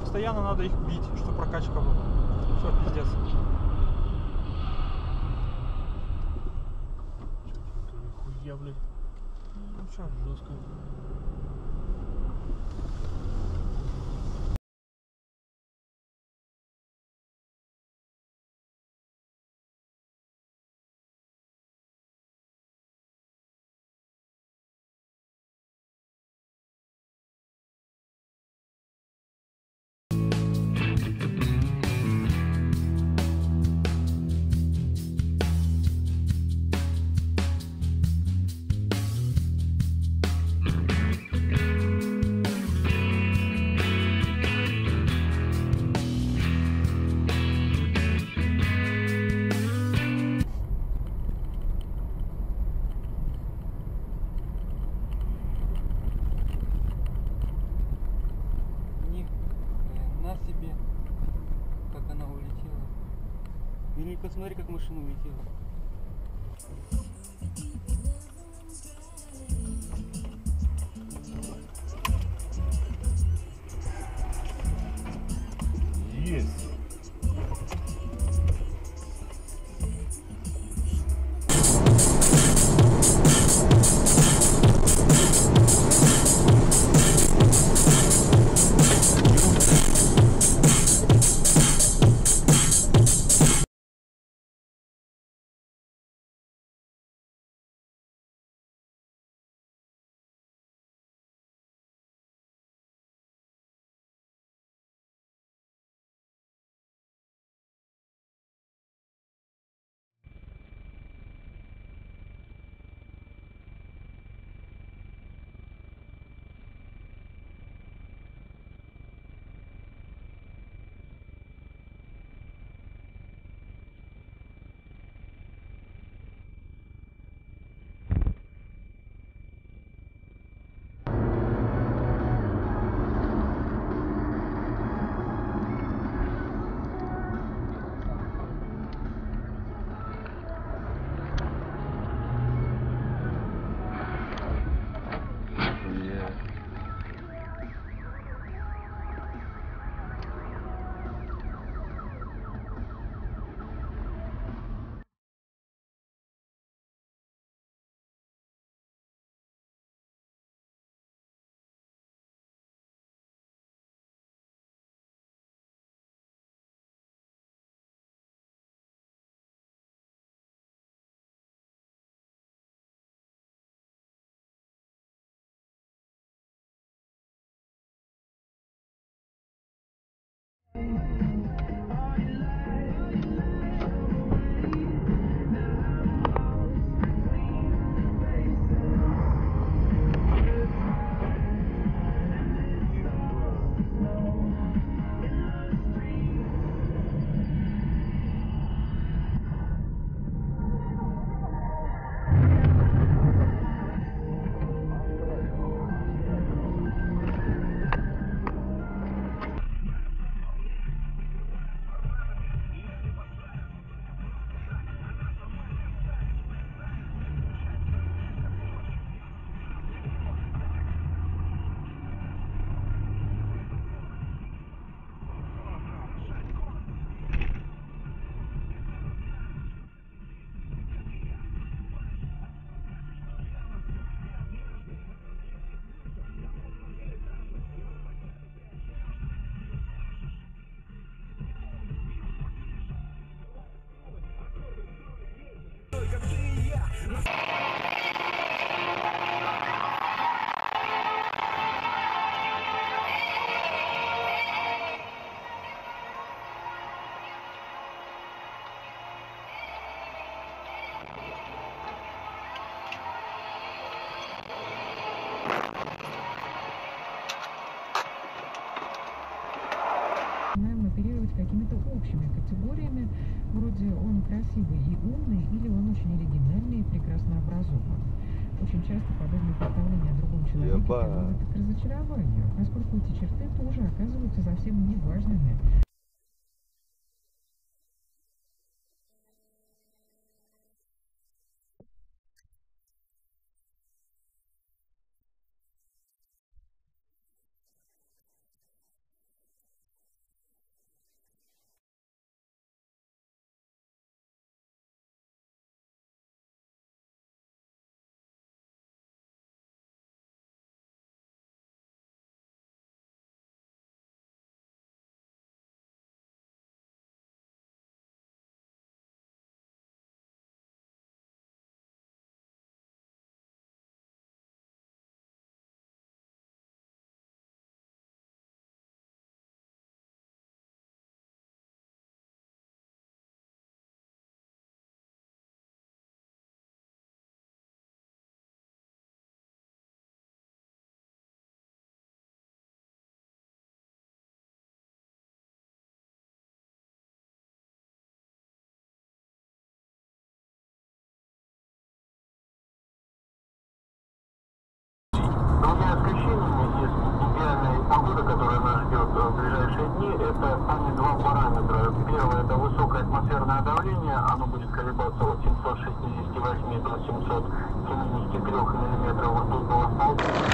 Постоянно надо их бить, чтобы прокачка была. Все, пиздец. Хуя, блядь, Ну что, жестко. Или посмотри, как машина улетела. Какими-то общими категориями, вроде он красивый и умный, или он очень оригинальный и прекрасно образован. Очень часто подобные представления о другом человеке приводят к разочарованию, поскольку эти черты тоже оказываются совсем неважными. считаю, помню два параметра. Первое – это высокое атмосферное давление, оно будет колебаться от 768 до 773 мм ртутного столба.